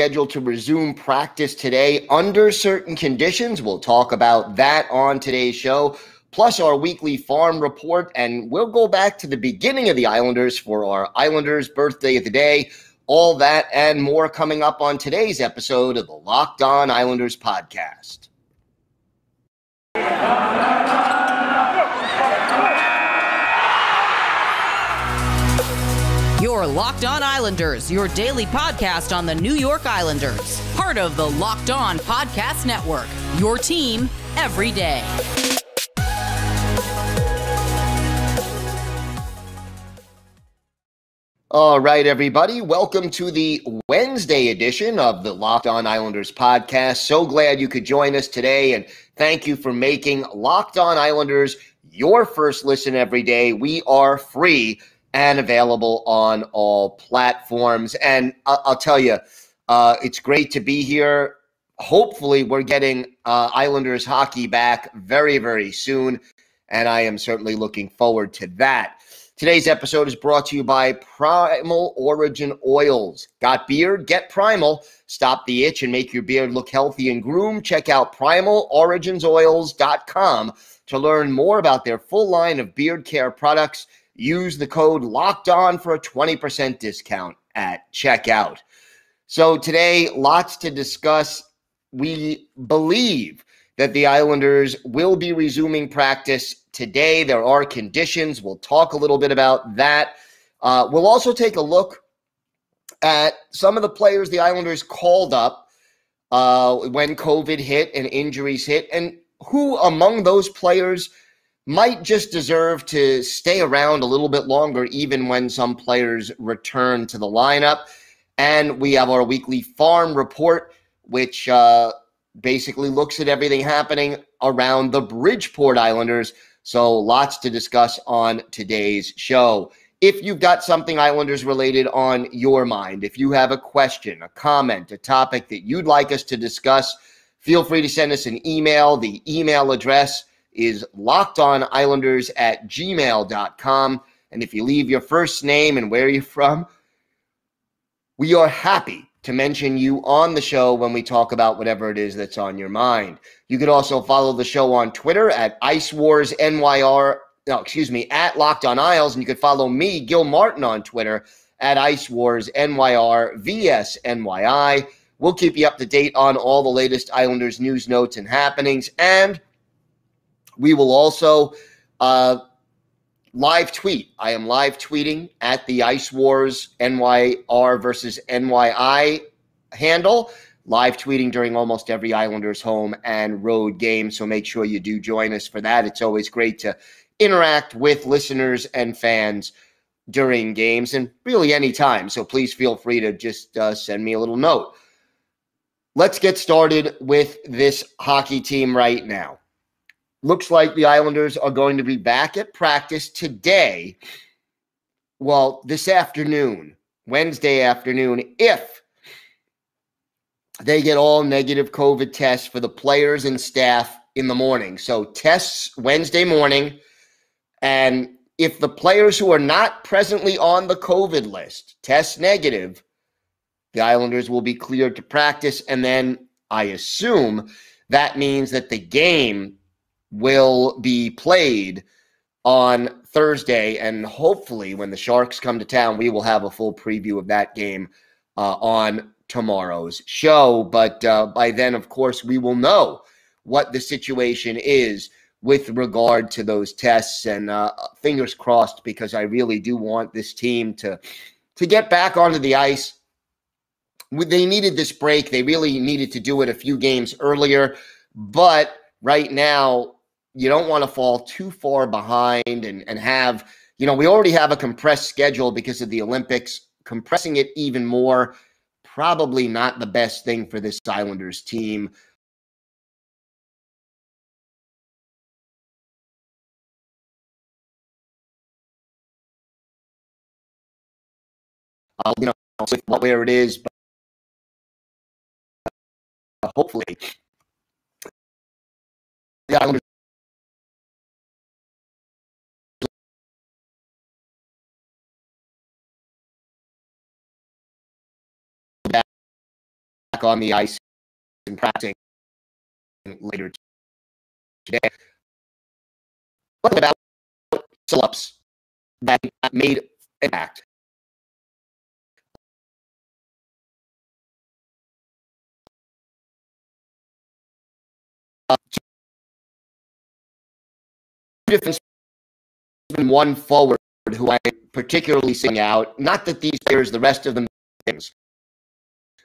scheduled to resume practice today under certain conditions. We'll talk about that on today's show, plus our weekly farm report. And we'll go back to the beginning of the Islanders for our Islanders birthday of the day. All that and more coming up on today's episode of the Locked On Islanders podcast. Locked On Islanders, your daily podcast on the New York Islanders. Part of the Locked On Podcast Network. Your team every day. All right, everybody. Welcome to the Wednesday edition of the Locked On Islanders podcast. So glad you could join us today, and thank you for making Locked On Islanders your first listen every day. We are free and available on all platforms. And I'll, I'll tell you, uh, it's great to be here. Hopefully, we're getting uh, Islanders hockey back very, very soon. And I am certainly looking forward to that. Today's episode is brought to you by Primal Origin Oils. Got beard? Get Primal. Stop the itch and make your beard look healthy and groomed. Check out primaloriginsoils.com to learn more about their full line of beard care products use the code locked on for a 20% discount at checkout. So today, lots to discuss. We believe that the Islanders will be resuming practice today. There are conditions. We'll talk a little bit about that. Uh, we'll also take a look at some of the players the Islanders called up uh, when COVID hit and injuries hit, and who among those players might just deserve to stay around a little bit longer, even when some players return to the lineup. And we have our weekly farm report, which uh, basically looks at everything happening around the Bridgeport Islanders. So, lots to discuss on today's show. If you've got something Islanders related on your mind, if you have a question, a comment, a topic that you'd like us to discuss, feel free to send us an email. The email address is lockedonislanders at gmail.com. And if you leave your first name and where you're from, we are happy to mention you on the show when we talk about whatever it is that's on your mind. You could also follow the show on Twitter at Ice Wars NYR. No, excuse me, at Locked On Isles. And you could follow me, Gil Martin, on Twitter at Ice Wars NYR VSNYI. We'll keep you up to date on all the latest Islanders news, notes, and happenings. And we will also uh, live tweet. I am live tweeting at the Ice Wars NYR versus NYI handle. Live tweeting during almost every Islanders home and road game. So make sure you do join us for that. It's always great to interact with listeners and fans during games and really any time. So please feel free to just uh, send me a little note. Let's get started with this hockey team right now looks like the Islanders are going to be back at practice today. Well, this afternoon, Wednesday afternoon, if they get all negative COVID tests for the players and staff in the morning. So, tests Wednesday morning. And if the players who are not presently on the COVID list test negative, the Islanders will be cleared to practice. And then I assume that means that the game will be played on Thursday. And hopefully, when the Sharks come to town, we will have a full preview of that game uh, on tomorrow's show. But uh, by then, of course, we will know what the situation is with regard to those tests. And uh, fingers crossed, because I really do want this team to to get back onto the ice. They needed this break. They really needed to do it a few games earlier. But right now, you don't want to fall too far behind and, and have, you know, we already have a compressed schedule because of the Olympics. Compressing it even more, probably not the best thing for this Islanders team. Uh, you know, where it is, but hopefully the Islanders back on the ice and practicing later today. What about ups that made impact? Uh, difference one forward who I particularly sing out. Not that these players, the rest of them, things.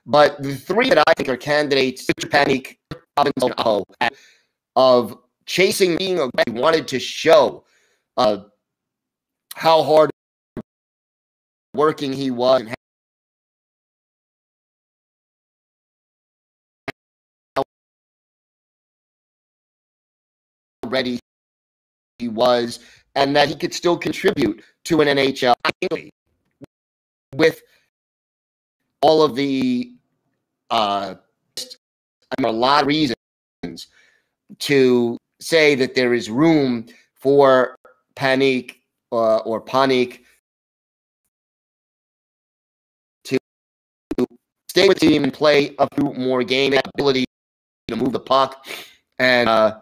But the three that I think are candidates, Panik, Robinson, of chasing being a guy wanted to show uh, how hard working he was and how ready he was and that he could still contribute to an NHL with all of the uh, a lot of reasons to say that there is room for Panik uh, or Panik to stay with the team and play a few more games, ability to move the puck and uh,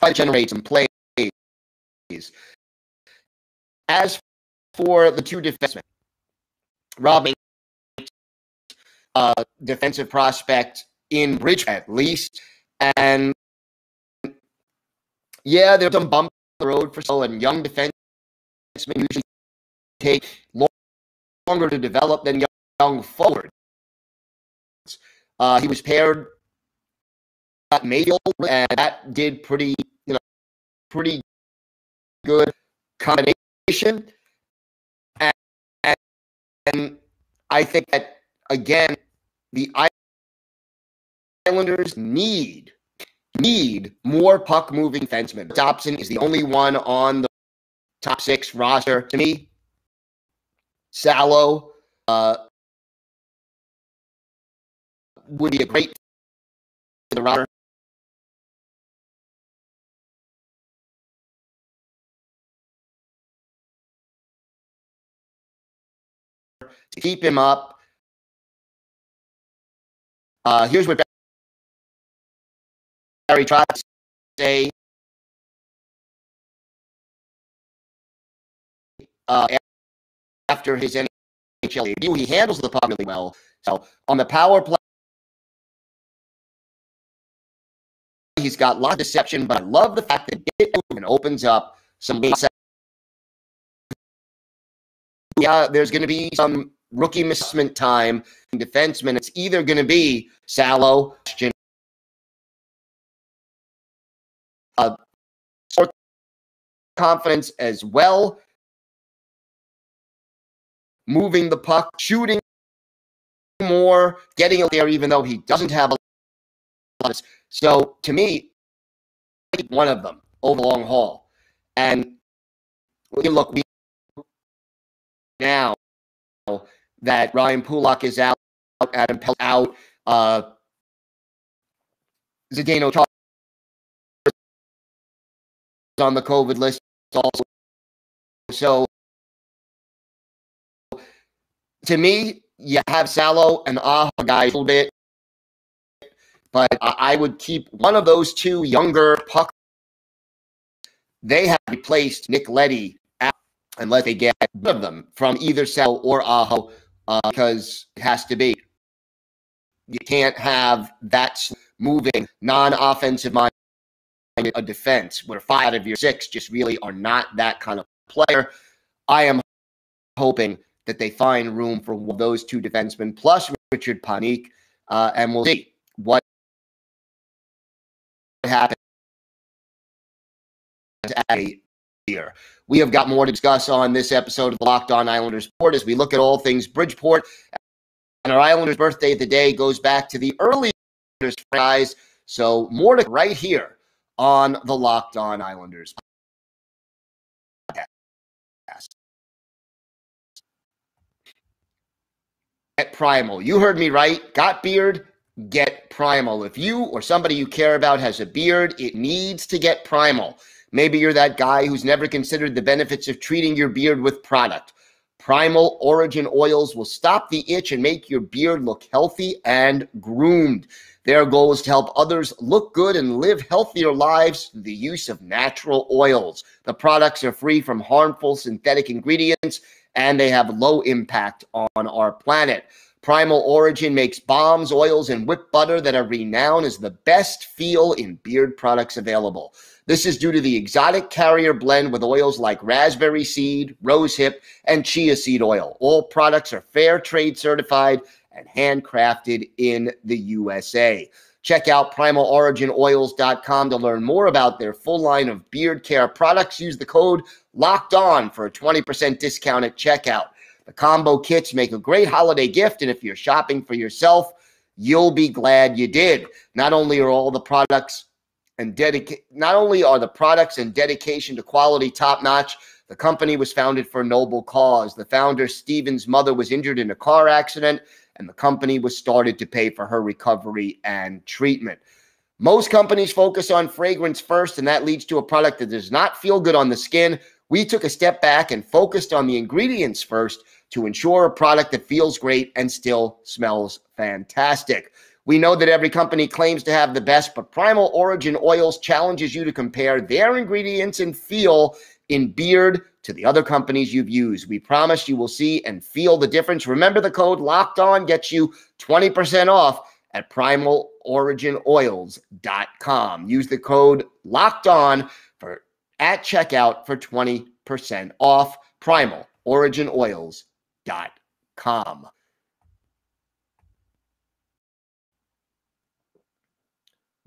try to generate some plays. As for the two defensemen, Robin, uh, defensive prospect in Bridge at least, and yeah, there's some bump the road for so and young defensemen usually take longer to develop than young forwards. Uh, he was paired at Mayfield, and that did pretty, you know, pretty good combination. And, and I think that again, the Islanders need need more puck moving defensemen. Dobson is the only one on the top six roster to me. Salo uh, would be a great to the roster. Keep him up. Uh, here's what Barry Trotz to say uh, after his NHL debut. He handles the puck really well. So on the power play, he's got a lot of deception, but I love the fact that it opens up some yeah, there's going to be some rookie missment time defenseman. It's either going to be Salo, uh, confidence as well. Moving the puck, shooting more, getting out there, even though he doesn't have a lot of. So to me, one of them over the long haul. And look, we now that Ryan Pulock is out, Adam Pell out, uh, Zdeno on the COVID list also. So to me, you have Salo and Ah guys a little bit, but I would keep one of those two younger puck. They have replaced Nick Leddy unless they get one of them from either Salo or Aho, uh, because it has to be. You can't have that moving non-offensive mind a defense where five out of your six just really are not that kind of player. I am hoping that they find room for those two defensemen plus Richard Panik, uh, and we'll see what happens here. We have got more to discuss on this episode of the Locked On Islanders Port as we look at all things Bridgeport. And our Islanders birthday of the day goes back to the early franchise. So more to right here on the Locked On Islanders Get Primal. You heard me right. Got beard? Get Primal. If you or somebody you care about has a beard, it needs to get Primal. Maybe you're that guy who's never considered the benefits of treating your beard with product. Primal Origin oils will stop the itch and make your beard look healthy and groomed. Their goal is to help others look good and live healthier lives through the use of natural oils. The products are free from harmful synthetic ingredients and they have low impact on our planet. Primal Origin makes balms, oils, and whipped butter that are renowned as the best feel in beard products available. This is due to the exotic carrier blend with oils like raspberry seed, rosehip, and chia seed oil. All products are fair trade certified and handcrafted in the USA. Check out primaloriginoils.com to learn more about their full line of beard care products. Use the code locked on for a 20% discount at checkout. The combo kits make a great holiday gift, and if you're shopping for yourself, you'll be glad you did. Not only are all the products and dedicate not only are the products and dedication to quality top notch, the company was founded for a noble cause. The founder, Stephen's mother, was injured in a car accident, and the company was started to pay for her recovery and treatment. Most companies focus on fragrance first, and that leads to a product that does not feel good on the skin. We took a step back and focused on the ingredients first to ensure a product that feels great and still smells fantastic. We know that every company claims to have the best, but Primal Origin Oils challenges you to compare their ingredients and feel in beard to the other companies you've used. We promise you will see and feel the difference. Remember the code locked on gets you 20% off at primaloriginoils.com. Use the code locked on for at checkout for 20% off primaloriginoils.com.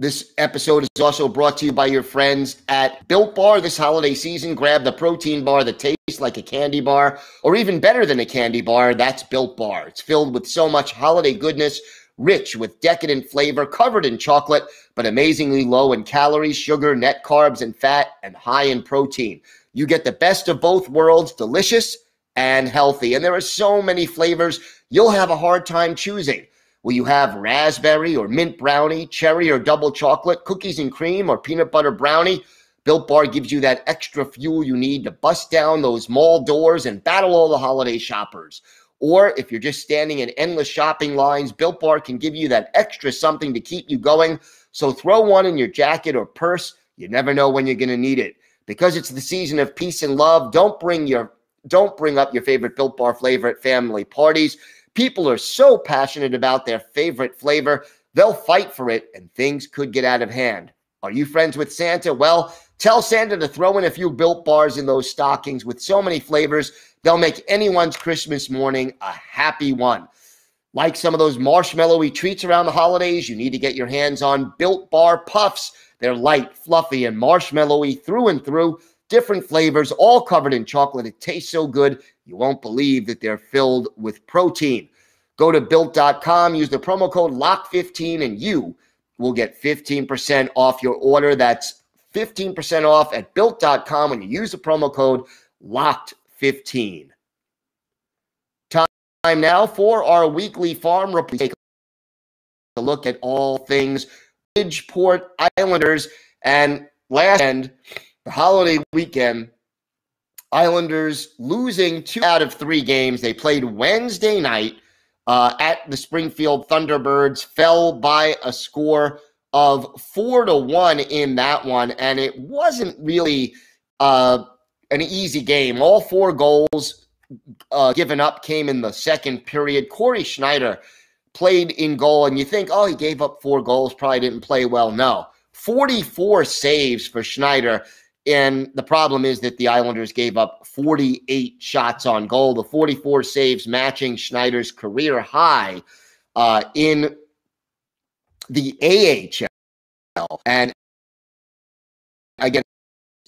This episode is also brought to you by your friends at Built Bar. This holiday season, grab the protein bar that tastes like a candy bar, or even better than a candy bar. That's Built Bar. It's filled with so much holiday goodness, rich with decadent flavor, covered in chocolate, but amazingly low in calories, sugar, net carbs, and fat, and high in protein. You get the best of both worlds, delicious and healthy. And there are so many flavors, you'll have a hard time choosing. Will you have raspberry or mint brownie, cherry or double chocolate, cookies and cream, or peanut butter brownie? Built Bar gives you that extra fuel you need to bust down those mall doors and battle all the holiday shoppers. Or if you're just standing in endless shopping lines, Built Bar can give you that extra something to keep you going. So throw one in your jacket or purse. You never know when you're going to need it. Because it's the season of peace and love, don't bring your don't bring up your favorite Built Bar flavor at family parties. People are so passionate about their favorite flavor, they'll fight for it and things could get out of hand. Are you friends with Santa? Well, tell Santa to throw in a few built bars in those stockings with so many flavors, they'll make anyone's Christmas morning a happy one. Like some of those marshmallowy treats around the holidays, you need to get your hands on Built Bar Puffs. They're light, fluffy, and marshmallowy through and through different flavors, all covered in chocolate. It tastes so good, you won't believe that they're filled with protein. Go to built.com, use the promo code LOCK15, and you will get 15% off your order. That's 15% off at built.com when you use the promo code LOCKED15. Time now for our weekly farm report. Take a look at all things Bridgeport Islanders. And last end, the holiday weekend, Islanders losing two out of three games. They played Wednesday night uh, at the Springfield Thunderbirds, fell by a score of four to one in that one, and it wasn't really uh, an easy game. All four goals uh, given up came in the second period. Cory Schneider played in goal, and you think, oh, he gave up four goals, probably didn't play well. No, 44 saves for Schneider. And the problem is that the Islanders gave up 48 shots on goal, the 44 saves matching Schneider's career high uh, in the AHL. And again,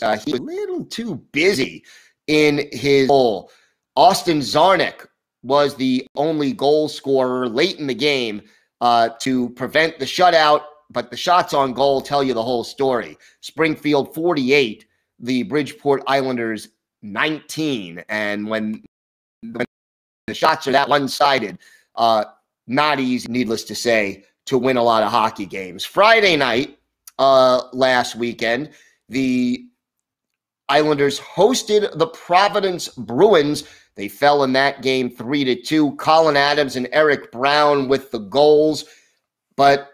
uh, he was a little too busy in his goal. Austin Czarnik was the only goal scorer late in the game uh, to prevent the shutout but the shots on goal tell you the whole story. Springfield 48, the Bridgeport Islanders 19. And when, when the shots are that one sided, uh, not easy, needless to say, to win a lot of hockey games. Friday night, uh, last weekend, the Islanders hosted the Providence Bruins. They fell in that game three to two. Collin Adams and Erik Brown with the goals. But,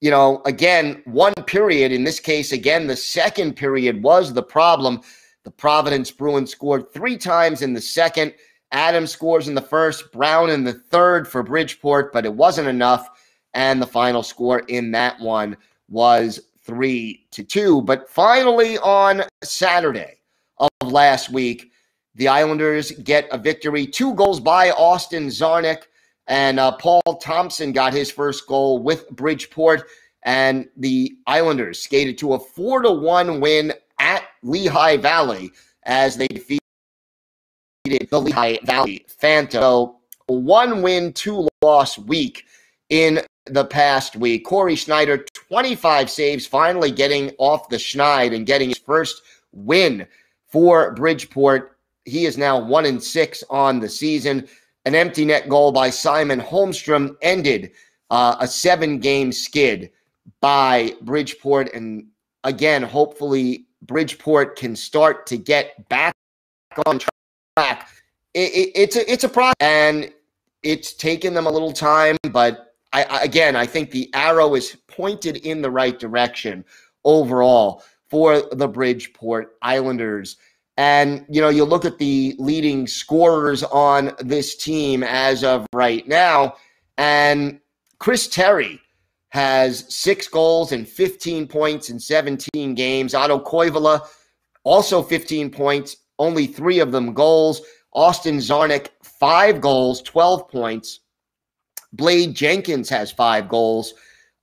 you know, again, one period, in this case, again, the second period was the problem. The Providence Bruins scored three times in the second. Adams scores in the first, Brown in the third for Bridgeport, but it wasn't enough. And the final score in that one was three to two. But finally, on Saturday of last week, the Islanders get a victory, two goals by Austin Czarnik, and uh, Paul Thompson got his first goal with Bridgeport, and the Islanders skated to a four to one win at Lehigh Valley as they defeated the Lehigh Valley Phantom. So one win, two loss week in the past week. Cory Schneider, 25 saves, finally getting off the schneid and getting his first win for Bridgeport. He is now one and six on the season. An empty net goal by Simon Holmstrom ended uh, a seven game skid by Bridgeport. And again, hopefully, Bridgeport can start to get back on track. It, it, it's a it's a process, and it's taken them a little time, but I, I, again, I think the arrow is pointed in the right direction overall for the Bridgeport Islanders. And, you know, you look at the leading scorers on this team as of right now, and Chris Terry has six goals and 15 points in 17 games. Otto Koivula, also 15 points, only three of them goals. Austin Czarnik, five goals, 12 points. Blade Jenkins has five goals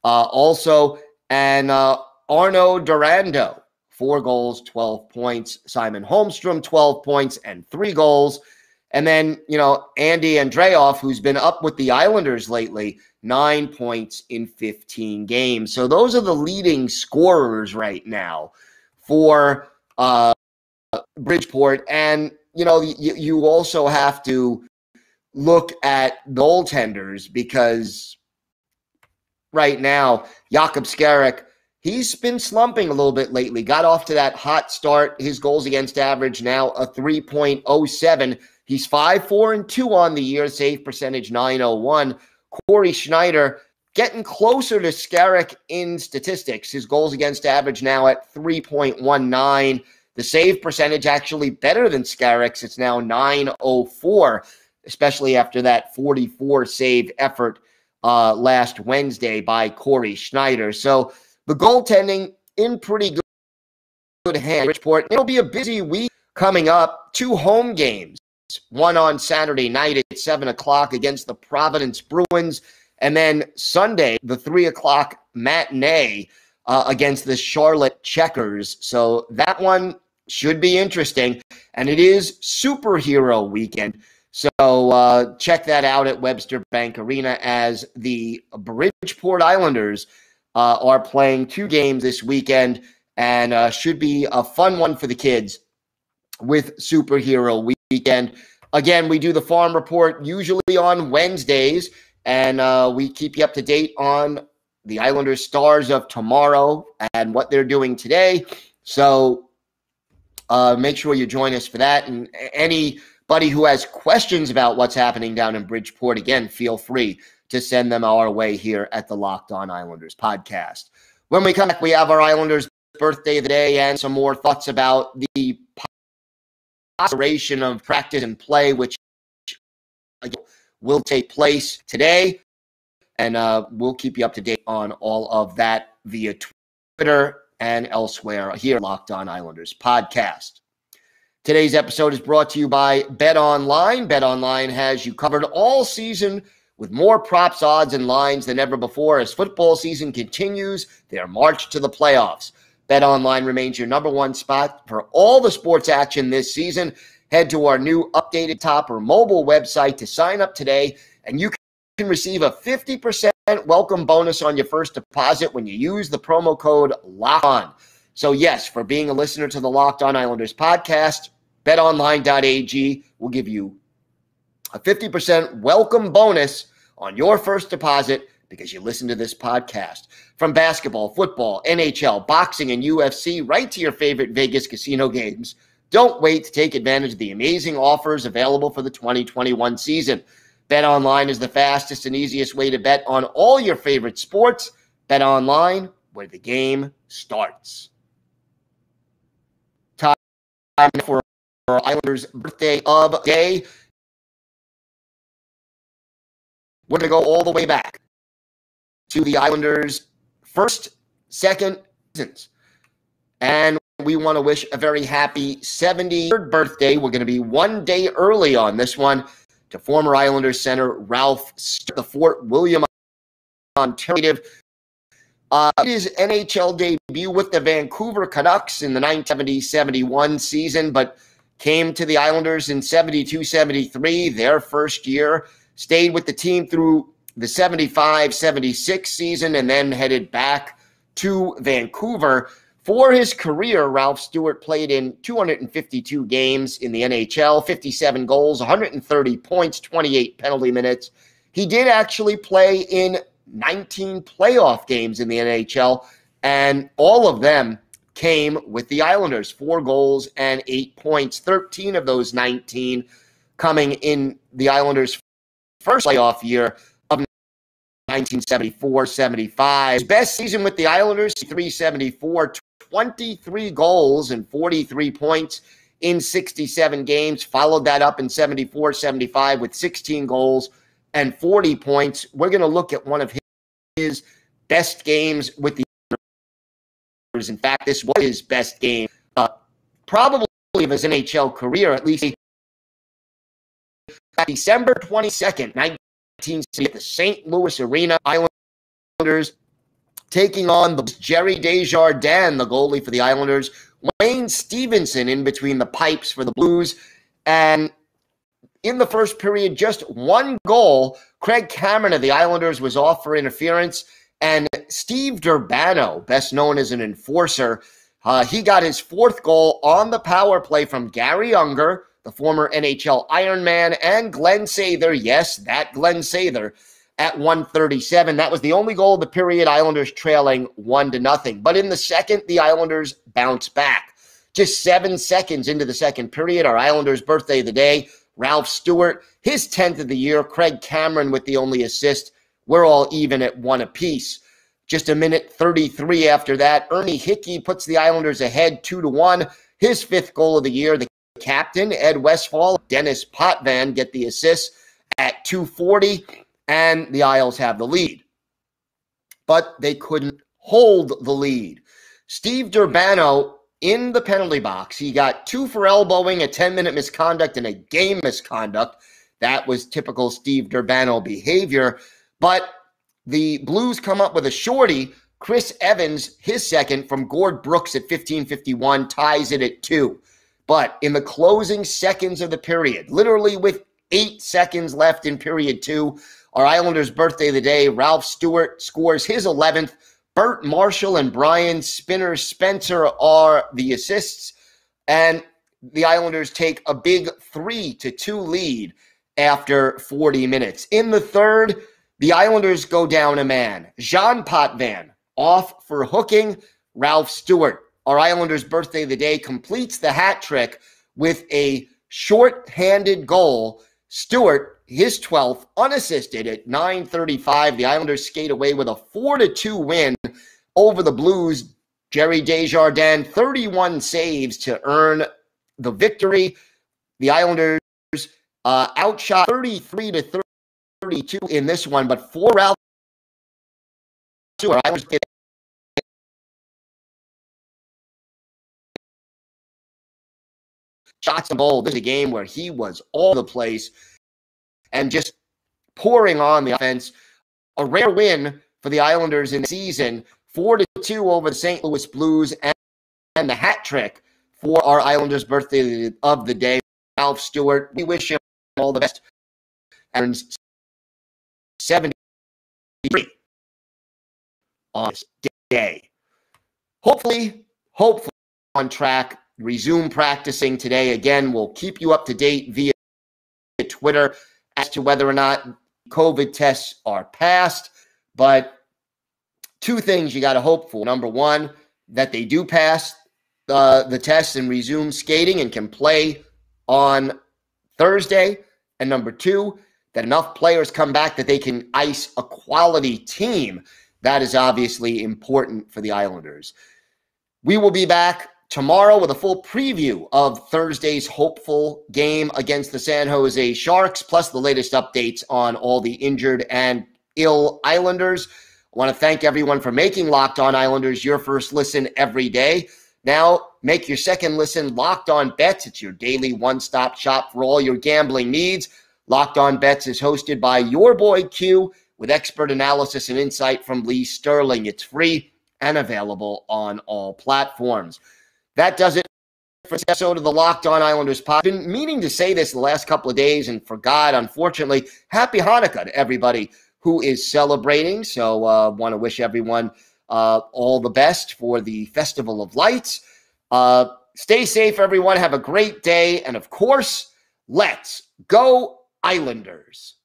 uh, also. And uh, Arnaud Durandeau, four goals, 12 points. Simon Holmstrom, 12 points and three goals. And then, you know, Andy Andreoff, who's been up with the Islanders lately, nine points in 15 games. So those are the leading scorers right now for uh, Bridgeport. And, you know, you, you also have to look at goaltenders because right now, Jakob Skarek, he's been slumping a little bit lately. Got off to that hot start. His goals against average now a 3.07. He's 5 4 and 2 on the year, save percentage 901. Cory Schneider getting closer to Skarek in statistics. His goals against average now at 3.19. The save percentage actually better than Skarek's. It's now 904 especially after that 44 save effort uh, last Wednesday by Cory Schneider. So the goaltending in pretty good, good hand. Bridgeport. It'll be a busy week coming up. Two home games. One on Saturday night at 7 o'clock against the Providence Bruins. And then Sunday, the 3 o'clock matinee uh, against the Charlotte Checkers. So that one should be interesting. And it is superhero weekend. So uh, check that out at Webster Bank Arena as the Bridgeport Islanders uh, are playing two games this weekend and uh, should be a fun one for the kids with Superhero Weekend. Again, we do the farm report usually on Wednesdays, and uh, we keep you up to date on the Islanders stars of tomorrow and what they're doing today. So uh, make sure you join us for that. And anybody who has questions about what's happening down in Bridgeport, again, feel free to send them our way here at the Locked On Islanders podcast. When we come back, we have our Islanders birthday of the day and some more thoughts about the operation of practice and play, which will take place today. And uh, we'll keep you up to date on all of that via Twitter and elsewhere here, Locked On Islanders podcast. Today's episode is brought to you by Bet Online. Bet Online has you covered all season with more props, odds, and lines than ever before as football season continues their march to the playoffs. Bet Online remains your number one spot for all the sports action this season. Head to our new updated top or mobile website to sign up today, and you can receive a 50% welcome bonus on your first deposit when you use the promo code LOCKON. So, yes, for being a listener to the Locked On Islanders podcast, betonline.ag will give you a 50% welcome bonus on your first deposit because you listen to this podcast. From basketball, football, NHL, boxing, and UFC, right to your favorite Vegas casino games, Don't wait to take advantage of the amazing offers available for the 2021 season. Bet online is the fastest and easiest way to bet on all your favorite sports. Bet online, where the game starts. Time for Islanders' birthday of day. We're going to go all the way back to the Islanders' first, second seasons. And we want to wish a very happy 73rd birthday. We're going to be one day early on this one to former Islanders center Ralph the Fort William Ontario. Uh, his NHL debut with the Vancouver Canucks in the 1970-71 season, but came to the Islanders in 72-73, their first year. Stayed with the team through the 75-76 season and then headed back to Vancouver. For his career, Ralph Stewart played in 252 games in the NHL, 57 goals, 130 points, 28 penalty minutes. He did actually play in 19 playoff games in the NHL, and all of them came with the Islanders four goals and eight points, 13 of those 19 coming in the Islanders' first playoff year. of 1974 75. best season with the Islanders, 374, 23 goals and 43 points in 67 games. Followed that up in 74 75 with 16 goals and 40 points. We're going to look at one of his best games with the Islanders. In fact, this was his best game, uh, probably of his NHL career, at least. December 22nd, 1960, at the St. Louis Arena, Islanders taking on the Gerry Desjardins, the goalie for the Islanders, Wayne Stevenson in between the pipes for the Blues, and in the first period, just one goal. Craig Cameron of the Islanders was off for interference, and Steve Durbano, best known as an enforcer, uh, he got his fourth goal on the power play from Garry Unger, the former NHL Ironman, and Glenn Sather. Yes, that Glenn Sather at 137. That was the only goal of the period. Islanders trailing one to nothing. But in the second, the Islanders bounce back. Just seven seconds into the second period, our Islanders' birthday of the day, Ralph Stewart, his 10th of the year, Craig Cameron with the only assist. We're all even at one apiece. Just a minute 33 after that, Ernie Hicke puts the Islanders ahead 2 to 1. His fifth goal of the year, the captain, Ed Westfall, Denis Potvin get the assist at 240 and the Isles have the lead. But they couldn't hold the lead. Steve Durbano in the penalty box, he got two for elbowing, a 10 minute misconduct, and a game misconduct. That was typical Steve Durbano behavior. But the Blues come up with a shorty. Chris Evans, his second from Gord Brooks at 1551, ties it at two. But in the closing seconds of the period, literally with eight seconds left in period two, our Islanders' birthday of the day, Ralph Stewart scores his 11th. Bert Marshall and Brian Spinner Spencer are the assists. And the Islanders take a big three to two lead after 40 minutes. In the third, the Islanders go down a man. Jean Potvin off for hooking Ralph Stewart. Our Islanders' birthday of the day completes the hat trick with a short-handed goal. Stewart his 12th, unassisted at 9:35. The Islanders skate away with a 4-2 win over the Blues. Gerry Desjardins 31 saves to earn the victory. The Islanders uh, outshot 33 to 32 in this one, but four Stewart Islanders shots and goal. This is a game where he was all the place and just pouring on the offense. A rare win for the Islanders in the season, four to two over the St. Louis Blues, and, and the hat trick for our Islanders' birthday of the day, Ralph Stewart. We wish him all the best. And 73 on this day. Hopefully, hopefully on track. Resume practicing today. Again, we'll keep you up to date via Twitter as to whether or not COVID tests are passed. But two things you got to hope for. Number one, that they do pass uh, the test and resume skating and can play on Thursday. And number two, that enough players come back that they can ice a quality team. That is obviously important for the Islanders. We will be back tomorrow with a full preview of Thursday's hopeful game against the San Jose Sharks, plus the latest updates on all the injured and ill Islanders. I want to thank everyone for making Locked On Islanders your first listen every day. Now, make your second listen Locked On Bets. It's your daily one stop shop for all your gambling needs. Locked On Bets is hosted by your boy Q with expert analysis and insight from Lee Sterling. It's free and available on all platforms. That does it for this episode of the Locked On Islanders pod. I've been meaning to say this the last couple of days and forgot, unfortunately. Happy Hanukkah to everybody who is celebrating. So, uh, want to wish everyone uh, all the best for the Festival of Lights. Uh, stay safe, everyone. Have a great day. And of course, let's go Islanders.